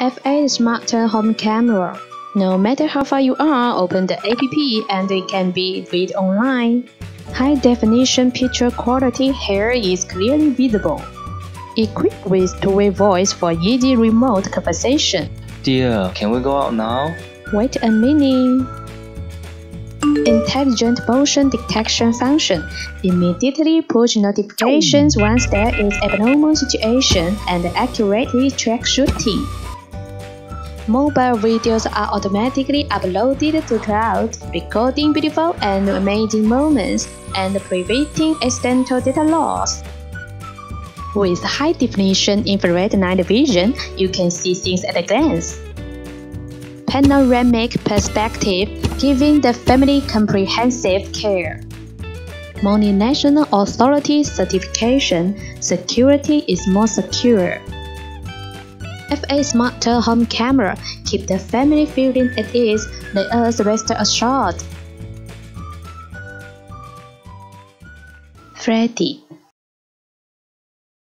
F8 Smarter Home Camera. No matter how far you are, open the app and it can be read online. High definition picture quality here is clearly visible. Equipped with two-way voice for easy remote conversation. Dear, can we go out now? Wait a minute. Intelligent motion detection function immediately push notifications once there is abnormal situation and accurately track shooting. Mobile videos are automatically uploaded to cloud, recording beautiful and amazing moments and preventing accidental data loss. With high-definition infrared night vision, you can see things at a glance. Panoramic perspective, giving the family comprehensive care. Multinational authority certification, security is more secure. F8 Smarter Home Camera. Keep the family feeling at ease, let us rest assured. FREDI